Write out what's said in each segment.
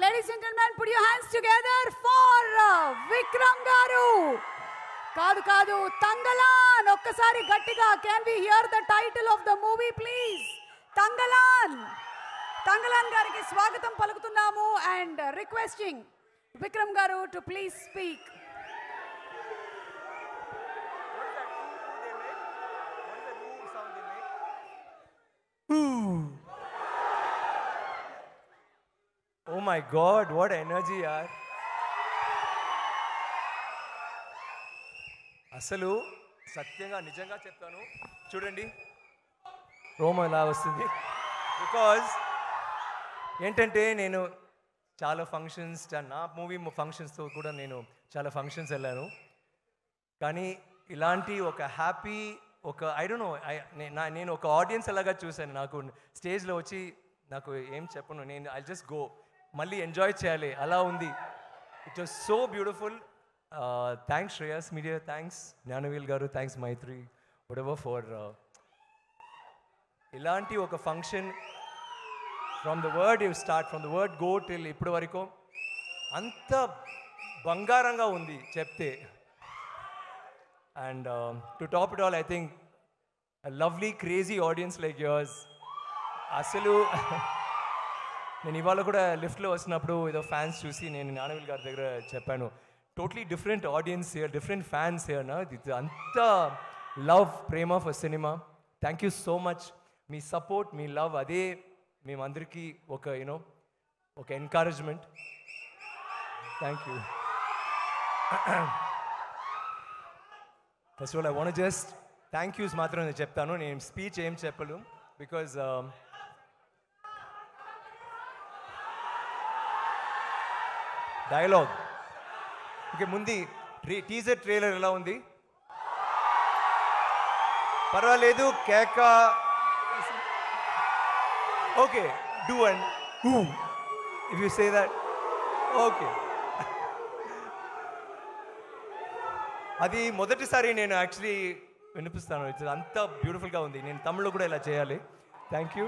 ladies and gentlemen, put your hands together for uh, Vikram Garu. కాదు కాదు తంగలాన్ ఒక్కసారి గట్టిగా can we hear the title of the movie please Thangalaan Thangalaan గారికి స్వాగతం పలుకుతున్నాము and requesting Vikram గారు to please speak oh my god what energy యార్ అసలు సత్యంగా నిజంగా చెప్తాను చూడండి. రోమ ఎలా వస్తుంది? బికాజ్ ఏంటంటే నేను చాలా ఫంక్షన్స్ నా మూవీ ఫంక్షన్స్తో కూడా నేను చాలా ఫంక్షన్స్ వెళ్ళాను. కానీ ఇలాంటి ఒక హ్యాపీ ఒక ఐ డోంట్ నో నేను ఒక ఆడియన్స్ అలాగా చూశాను. నాకు స్టేజ్లో వచ్చి నాకు ఏం చెప్పను. నేను ఐ జస్ట్ గో మళ్ళీ ఎంజాయ్ చేయాలి. అలా ఉంది. It was so beautiful thanks Shreyas Media thanks Gnanavel గారు థ్యాంక్స్ మైత్రి వడెవర్ ఫర్ ఇలాంటి ఒక function from the word you start from the word go till ఇప్పటి వరకు అంత బంగారంగా ఉంది చెప్తే. And to top it all I think lovely crazy audience like yours అసలు నేను ఇవాళ కూడా లిఫ్ట్లో వచ్చినప్పుడు ఏదో ఫ్యాన్స్ చూసి నేను నానవిల్ గారి దగ్గర చెప్పాను totally different audience here different fans here నా ఇది అంత లవ్ ప్రేమ for cinema thank you so much మీ సపోర్ట్ మీ లవ్ అదే మేమందరికీ ఒక యూనో ఒక encouragement thank you first all I want just thank yous మాత్రం నేను చెప్తాను. నేను స్పీచ్ ఏం చెప్పలేదు బికాజ్ డైలాగ్. ఓకే ముందు టీజర్ ట్రైలర్ ఎలా ఉంది? పర్వాలేదు కేక. Okay do and who. If you say that okay. అది మొదటిసారి నేను యాక్చువల్లీ వినిపిస్తాను. ఇట్స్ అంత బ్యూటిఫుల్గా ఉంది. నేను తమిళ్ళో కూడా ఇలా చేయాలి. Thank you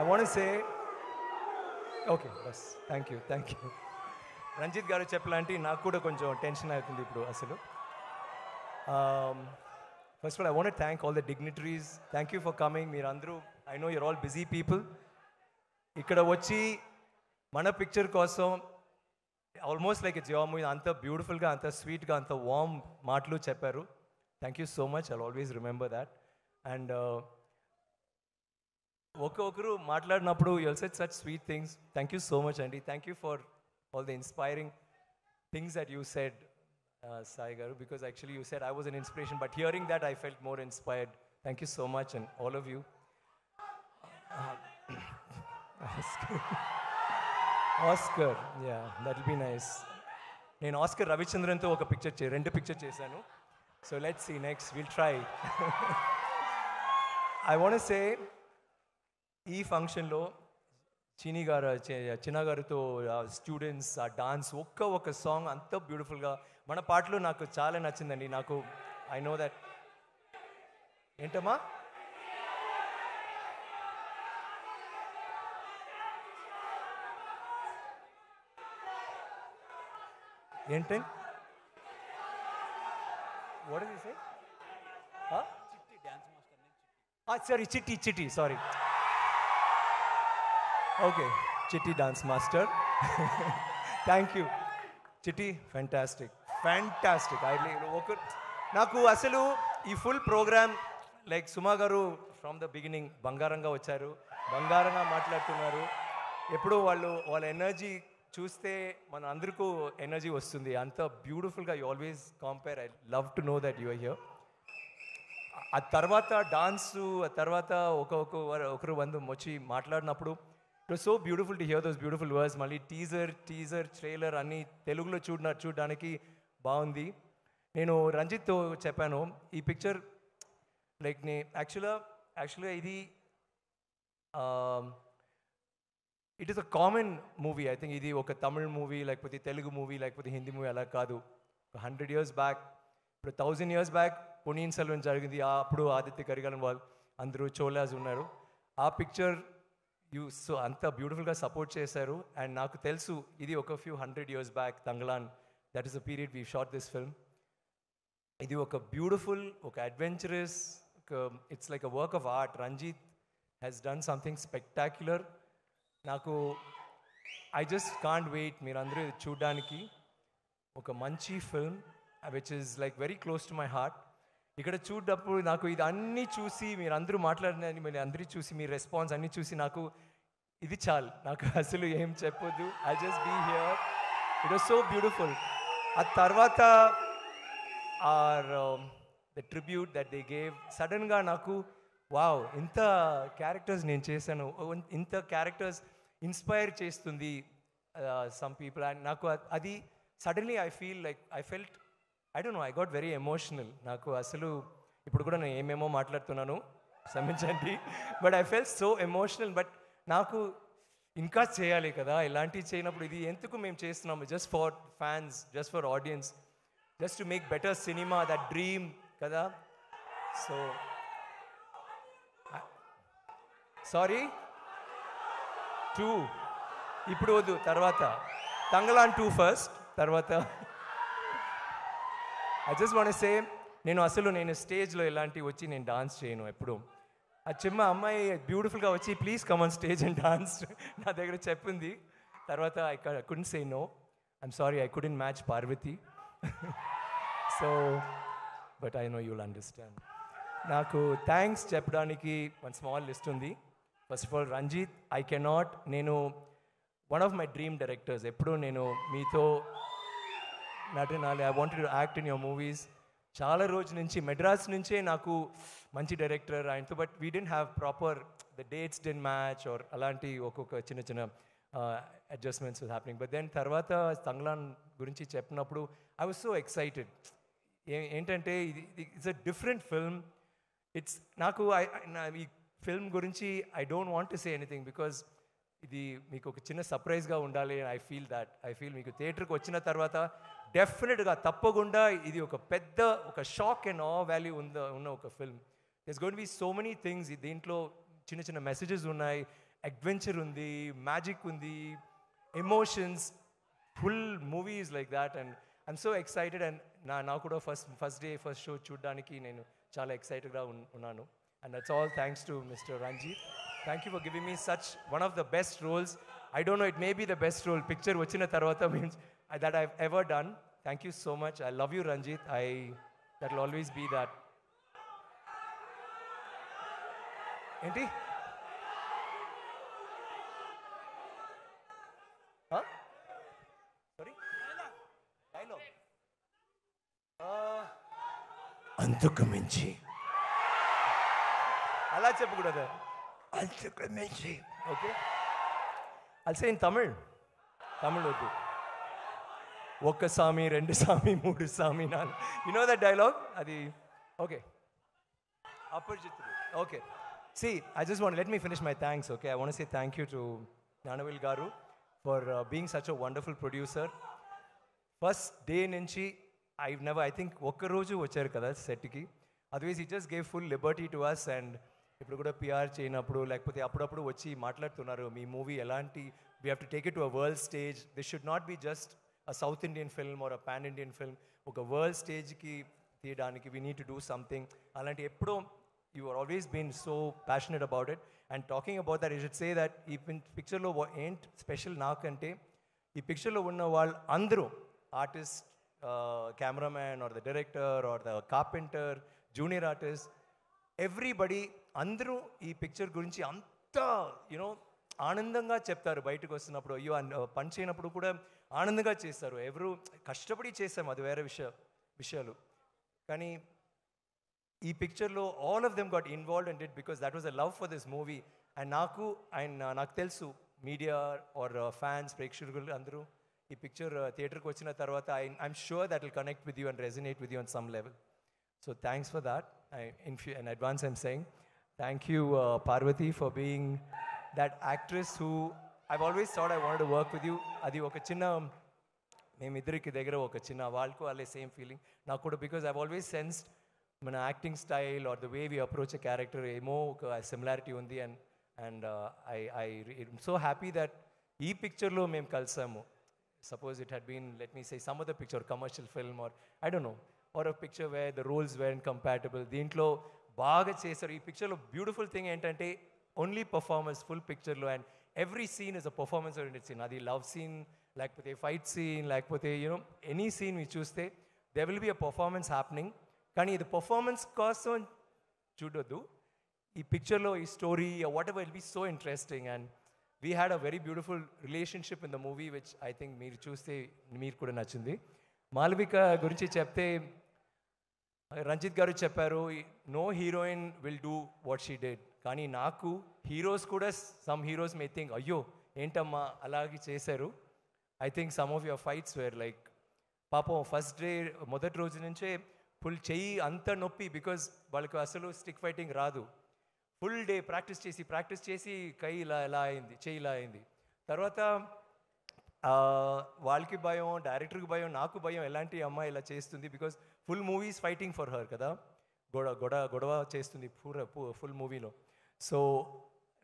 I want say okay bus thank you thank you Ranjith గారు చెప్పలాంటి నాకు కూడా కొంచెం టెన్షన్ అవుతుంది ఇప్పుడు అసలు. First all I want thank all the dignitaries thank you for coming మీరు అందరూ I know your all busy people ఇక్కడ వచ్చి మన పిక్చర్ కోసం ఆల్మోస్ట్ లైక్ జాబ్ మూవీ అంత బ్యూటిఫుల్గా అంత స్వీట్గా అంత వామ్ మాటలు చెప్పారు. Thank you so much I always remember that and ఒక్కొక్కరు మాట్లాడినప్పుడు you'll set such sweet things thank you so much అండి thank you for all the inspiring things that you said Sai గారు because actually you said I was an inspiration but hearing that I felt more inspired thank you so much and all of you Aascar yeah that be nice నేను ఆస్కర్ రవిచంద్రన్తో ఒక picture చే రెండు picture చేశాను. So let see next will try I want say ఈ ఫంక్షన్లో చిని గారు చిన్న గారితో స్టూడెంట్స్ ఆ డాన్స్ ఒక్క ఒక్క సాంగ్ అంత బ్యూటిఫుల్గా మన పాటలు నాకు చాలా నచ్చిందండి. నాకు ఐ నో దట్ ఏంటమ్మా? ఏంటి? What is sorry Chitti Chitti. Sorry okay Chitti dance master thank you Chitti fantastic fantastic I ఒక నాకు అసలు ఈ ఫుల్ ప్రోగ్రామ్ లైక్ సుమా గారు ఫ్రమ్ ద బిగినింగ్ బంగారంగా వచ్చారు. బంగారంగా మాట్లాడుతున్నారు. ఎప్పుడు వాళ్ళు వాళ్ళ ఎనర్జీ చూస్తే మన అందరికీ ఎనర్జీ వస్తుంది. అంత బ్యూటిఫుల్గా you always compare I love to know that you hear ఆ తర్వాత డాన్సు ఆ తర్వాత ఒక్కొక్క ఒకరు వంద వచ్చి మాట్లాడినప్పుడు it was so beautiful to hear those beautiful words మళ్ళీ టీజర్ టీజర్ ట్రైలర్ అన్నీ తెలుగులో చూడ చూడడానికి బాగుంది. నేను రంజిత్తో చెప్పాను ఈ పిక్చర్ లైక్ నే యాక్చువల్గా యాక్చువల్గా ఇది it is a common movie I think ఇది ఒక తమిళ్ మూవీ లేకపోతే తెలుగు మూవీ లేకపోతే హిందీ మూవీ అలా కాదు. హండ్రెడ్ ఇయర్స్ బ్యాక్ ఇప్పుడు thousand years back Ponniyin Selvan జరిగింది. ఆ అప్పుడు ఆదిత్య కరిగాలం వాళ్ళు అందరూ చోలాస్ ఉన్నారు. ఆ పిక్చర్ యూ సో అంత బ్యూటిఫుల్గా సపోర్ట్ చేశారు. అండ్ నాకు తెలుసు ఇది ఒక few hundred years back Thangalaan. That is a period we shot this film ఇది ఒక బ్యూటిఫుల్ ఒక అడ్వెంచరస్ ఒక it's like a work of art Ranjith has done something spectacular నాకు ఐ జస్ట్ కాంట్ వెయిట్ మీరందరూ చూడడానికి ఒక మంచి film which is like very close to my heart ఇక్కడ చూడప్పుడు నాకు ఇది అన్నీ చూసి మీరు అందరూ మాట్లాడిన మీరు అందరూ చూసి మీ రెస్పాన్స్ అన్నీ చూసి నాకు ఇది చాలు. నాకు అసలు ఏం చెప్పొద్దు. I just be here it was so beautiful ఆ తర్వాత or the tribute that they gave సడన్గా నాకు వావ్ ఇంత క్యారెక్టర్స్ నేను చేశాను. ఇంత క్యారెక్టర్స్ ఇన్స్పైర్ చేస్తుంది సమ్ పీపుల్ అండ్ నాకు అది suddenly I feel like I felt I don't know I got very emotional నాకు అసలు ఇప్పుడు కూడా నేను ఏమేమో మాట్లాడుతున్నాను క్షమించండి. But I fell so emotional but నాకు ఇంకా చేయాలి కదా ఇలాంటివి చేయనప్పుడు ఇది ఎందుకు మేము చేస్తున్నాము? Just for fans just for audience just to make better cinema that dream కదా? సో సారీ టూ ఇప్పుడు వద్దు తర్వాత. తంగలాన్ టూ ఫస్ట్ తర్వాత. ఐ జస్ట్ వాంట్ సే నేను అసలు నేను స్టేజ్లో ఇలాంటివి వచ్చి నేను డాన్స్ చేయను ఎప్పుడు. ఆ చిమ్మ అమ్మాయి బ్యూటిఫుల్గా వచ్చి please come on stage and dance నా దగ్గర చెప్పింది. తర్వాత I couldn't say no I'm sorry I couldn't match Parvathi so but I know you'll understand నాకు థ్యాంక్స్ చెప్పడానికి వన్ స్మాల్ లిస్ట్ ఉంది. First of all Ranjith I cannot నేను one of my dream directors ఎప్పుడూ నేను మీతో నటనాలి I wanted to act in your movies చాలా రోజు నుంచి మెడ్రాస్ నుంచే నాకు మంచి డైరెక్టర్ ఆయనతో but we didn't have proper the dates then match or అలాంటి ఒక్కొక్క చిన్న చిన్న అడ్జస్ట్మెంట్స్ హ్యాపెనింగ్ బట్ దెన్ తర్వాత తంగ్లాన్ గురించి చెప్పినప్పుడు ఐ వాజ్ సో ఎక్సైటెడ్ ఏంటంటే ఇది it's a different film it's నాకు నా ఈ ఫిల్మ్ గురించి I don't want to say anything because ఇది మీకు ఒక చిన్న సర్ప్రైజ్గా ఉండాలి. I feel that I feel మీకు థియేటర్కి వచ్చిన తర్వాత డెఫినెట్గా తప్పకుండా ఇది ఒక పెద్ద ఒక షాక్ అండ్ ఆ వాల్యూ ఉంద ఉన్న ఒక film it's gonna be so many things దీంట్లో చిన్న చిన్న మెసేజెస్ ఉన్నాయి. అడ్వెంచర్ ఉంది మ్యాజిక్ ఉంది emotions full movies like that and I'm so excited and నా నాకు కూడా first first day first show చూడడానికి నేను చాలా ఎక్సైటెడ్గా ఉన్నాను. And that's all thanks to mister Ranjith thank you for giving me such one of the best roles I don't know it may be the best role picture వచ్చిన తర్వాత means that I ever done thank you so much I love you Ranjith I that will always be that ఏంటి sorry dialogue అంతకు మించి. అలా చెప్పకూడదు. అంతకు మించి. Okay also in Tamil Tamil వద్దు. ఒక్క సామి రెండు సామి మూడు సామి నాలుగు. యు నో దట్ డైలాగ్ అది okay Aparichitudu okay see I just want let me finish my thanks okay I want say thank you to Gnanavel గారు for being such a wonderful producer first day నుంచి I never I think ఒక్కరోజు వచ్చారు కదా సెట్కి. Otherwise he just gave full liberty to us and ఇప్పుడు కూడా PR చేయనప్పుడు లేకపోతే అప్పుడప్పుడు వచ్చి మాట్లాడుతున్నారు. మీ మూవీ ఎలాంటి we have to take it to a world stage this should not be just a south Indian film or a pan Indian film ఒక వరల్డ్ స్టేజ్కి తీయడానికి we need to do something అలాంటి ఎప్పుడో you are always been so passionate about it and talking about that he should say that ఈ పిక్చర్లో ఏంటి special నాకంటే ఈ పిక్చర్లో ఉన్న వాళ్ళు అందరూ artist cameraman or the director or the carpenter junior artist everybody అందరూ ఈ పిక్చర్ గురించి అంత యూనో ఆనందంగా చెప్తారు బయటకు వస్తున్నప్పుడు. అయ్యో అన్- పని చేయనప్పుడు కూడా ఆనందంగా చేస్తారు ఎవరు కష్టపడి చేస్తాం అది వేరే విషయ విషయాలు. కానీ ఈ పిక్చర్లో all of them got involve and it because that was a love for this movie and నాకు అండ్ నాకు తెలుసు మీడియా ఆర్ ఫ్యాన్స్ ప్రేక్షకులు అందరూ ఈ పిక్చర్ థియేటర్కి వచ్చిన తర్వాత I I'm sure that will connect with you and resonate with you on some level so thanks for that in few in advance I'm saying. Thank you uh, Parvati for being that actress who I always thought I want work with you అది ఒక చిన్న మేమిద్దరికి దగ్గర ఒక చిన్న వాళ్ళకు వాళ్ళే same feeling నాకు కూడా బికాజ్ ఐ ఆల్వేస్ సెన్స్డ్ మన acting style or the way we approach a character ఏమో ఒక సిమిలారిటీ ఉంది and and I I so happy that ఈ పిక్చర్లో మేము కలిసాము. Suppose it had been let me say some other picture commercial film or I don't know or a picture where the rules were compatible దీంట్లో బాగా చేశారు. ఈ పిక్చర్లో beautiful thing ఏంటంటే ఓన్లీ పర్ఫార్మెన్స్ ఫుల్ పిక్చర్లో and every scene is a performance oriented scene అది love scene లేకపోతే fight scene లేకపోతే యూనో ఎనీ సీన్ మీరు చూస్తే they will be a performance happening కానీ ఇది పర్ఫార్మెన్స్ కోసం చూడొద్దు. ఈ పిక్చర్లో ఈ story whatever will be so interesting and we had a very beautiful relationship in the movie which I think మీరు చూస్తే మీరు కూడా నచ్చింది. మాలవిక గురించి చెప్తే రంజిత్ గారు చెప్పారు no heroine will do what she did కానీ నాకు హీరోస్ కూడా సమ్ హీరోస్ మే థింక్ అయ్యో ఏంటమ్మా అలాగే చేశారు? I think some of your fights were like పాపం ఫస్ట్ డే మొదటి రోజు నుంచే ఫుల్ చెయ్యి అంత నొప్పి బికాజ్ వాళ్ళకి అసలు స్టిక్ ఫైటింగ్ రాదు. ఫుల్ డే ప్రాక్టీస్ చేసి ప్రాక్టీస్ చేసి కై ఇలా ఇలా అయింది చెయ్యి ఇలా అయింది. తర్వాత వాళ్ళకి భయం డైరెక్టర్కి భయం నాకు భయం ఎలాంటి అమ్మాయి ఇలా చేస్తుంది because full movies fighting for her కదా. గొడవ గొడవ గొడవ చేస్తుంది పూర ఫుల్ మూవీలో సో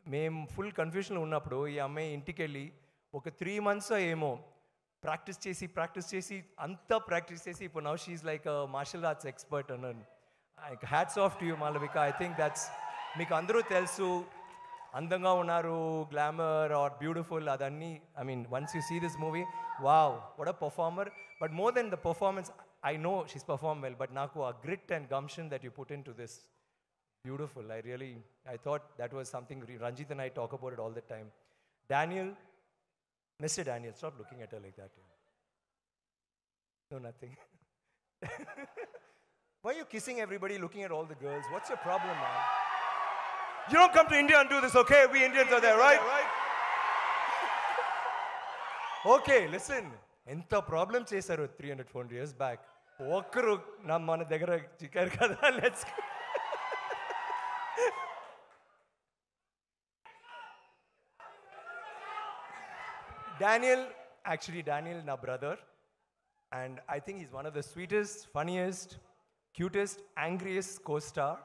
మేము ఫుల్ కన్ఫ్యూషన్లో ఉన్నప్పుడు ఈ అమ్మాయి ఇంటికి వెళ్ళి ఒక త్రీ మంత్స్ ఏమో ప్రాక్టీస్ చేసి ప్రాక్టీస్ చేసి అంతా ప్రాక్టీస్ చేసి ఇప్పుడు now she like martial arts expert అన్నాను. Hats off to you Malavika I think that's మీకు అందరూ తెలుసు అందంగా ఉన్నారు గ్లామర్ ఆర్ బ్యూటిఫుల్ అదన్నీ I mean once you see this movie wow what a performer but more than the performance I know she's perform well but నాకు ఆ grit and gumption that you put in to this beautiful. I really, I thought that was something re- Ranjit and I talk about it all the time. Daniel, Mr. Daniel, stop looking at her like that. No, nothing. Why are you kissing everybody, looking at all the girls? What's your problem, man? You don't come to India and do this, okay? We Indians are there, right? Okay listen ఎంత problem చేశారు three hundred four hundred years back ఒక్కరు నా మన దగ్గర చిక్కారు కదా let's Daniel actually Daniel నా brother and I think is one of the sweetest funniest cutest angriest costar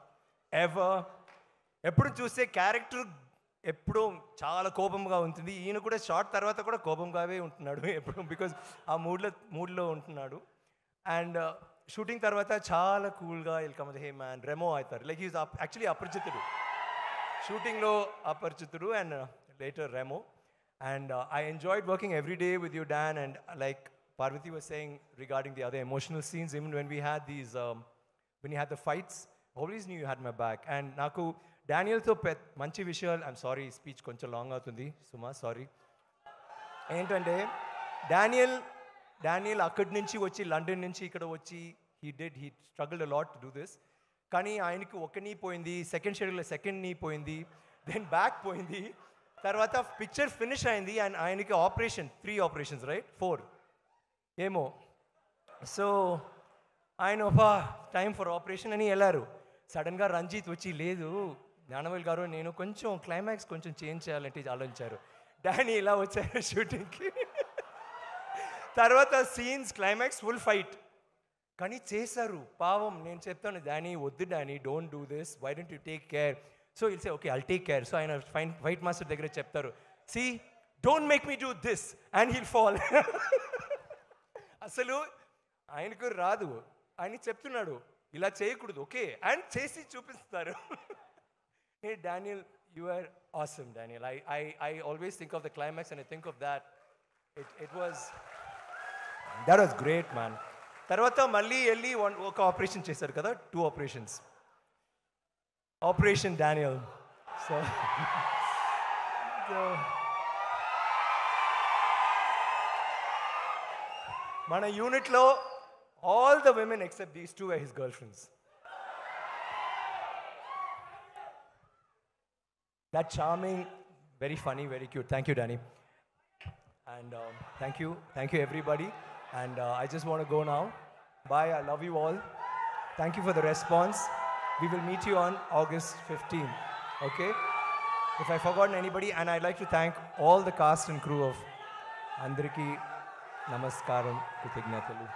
ever ఎప్పుడు చూసే క్యారెక్టర్ ఎప్పుడూ చాలా కోపంగా ఉంటుంది. ఈయన కూడా షార్ట్ తర్వాత కూడా కోపంగా ఉంటున్నాడు. ఎప్పుడు బికాజ్ ఆ మూడ్లో మూడ్లో ఉంటున్నాడు. అండ్ షూటింగ్ తర్వాత చాలా కూల్గా వెల్కమ్ హే మ్యాన్ రెమో అవుతారు లైక్ ఈజ్ యాక్చువల్లీ అపరిచితుడు షూటింగ్లో Aparichitudu and later Remo and I enjoyed working every day with you Dan and like Parvathi regarding the regarding the scenes emotional scenes we when we had these when you had the fights always you had my back and నాకు డానియల్తో పె మంచి విషయాలు I'm sorry speech కొంచెం long అవుతుంది సుమా sorry ఏంటంటే Daniel Daniel అక్కడి నుంచి వచ్చి లండన్ నుంచి ఇక్కడ వచ్చి he did he struggle lot to do this కానీ ఆయనకి ఒక నీ పోయింది సెకండ్ షెడ్యూల్లో సెకండ్ నీ పోయింది దెన్ బ్యాక్ పోయింది. తర్వాత పిక్చర్ ఫినిష్ అయింది అండ్ ఆయనకి operation three operations right four ఏమో. సో ఆయన ఒక టైం ఫర్ ఆపరేషన్ అని వెళ్ళారు. సడన్గా రంజిత్ వచ్చి లేదు జ్ఞానవేల్ గారు నేను కొంచెం క్లైమాక్స్ కొంచెం చేంజ్ చేయాలంటే ఆలోచించారు. డానీ ఇలా వచ్చారు షూటింగ్కి తర్వాత సీన్స్ క్లైమాక్స్ ఫుల్ ఫైట్ కానీ చేశారు. పావం నేను చెప్తాను డానీ వద్దు Danny don't do this why don't you take care so he'll say okay I'll take care so ఆయన ఫైన్ ఫైట్ మాస్టర్ దగ్గర చెప్తారు. See don't make me do this and he'll fall అసలు ఆయనకు రాదు. ఆయన చెప్తున్నాడు ఇలా చేయకూడదు. ఓకే అండ్ చేసి చూపిస్తారు. Hey, Daniel you are awesome Daniel I I I always think of the climax and I think of that it it was that was great, man. తర్వాత మళ్ళీ వెళ్ళి వన్ ఒక ఆపరేషన్ చేశారు కదా two operations operation Daniel so మన యూనిట్లో all the women except these two his girl friends that charming, very funny, very cute. Thank you, Danny. And um, thank you, thank you, everybody. And uh, I just want to go now. Bye. I love you all. Thank you for the response. We will meet you on August 15th. Okay? If I forgotten anybody, and I'd like to thank all the cast and crew of Andriki Namaskaram Kutignatalu.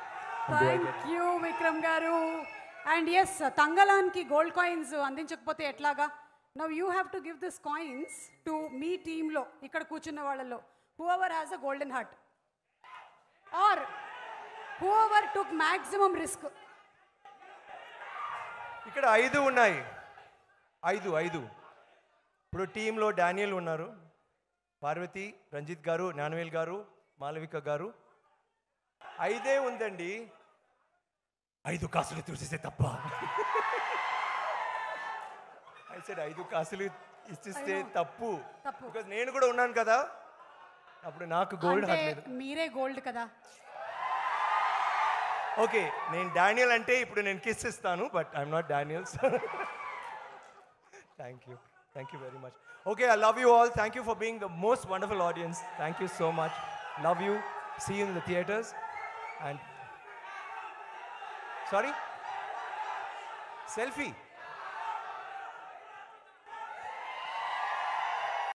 Thank you Vikram garu and yes తంగలాన్కి gold coins అందించకపోతే ఎట్లాగా now you have to give this coins to మీ టీంలో ఇక్కడ కూర్చున్న వాళ్ళలో whoever has a golden heart or ever took maximum risk. ఇక్కడ ఐదు ఉన్నాయి. ఐదు ఐదు. ఇప్పుడు టీంలో డానియల్ ఉన్నారు. పార్వతి రంజిత్ గారు జ్ఞానవేల్ గారు మాలవిక గారు. ఐదే ఉందండి. ఐదు కాసులు చూసేస్తే తప్ప. అయితే ఐదు కాసులు ఇచ్చిస్తే తప్పు. తప్పు. బికాజ్ నేను కూడా ఉన్నాను కదా. అప్పుడు నాకు గోల్డ్ అంటే మీరే గోల్డ్ కదా. ఓకే నేను డానియల్ అంటే ఇప్పుడు నేను కిస్ ఇస్తాను but I'm not Daniel thank you thank you very much okay I love you all thank you for being the most wonderful audience thank you so much love you see in the theatres and sorry selfie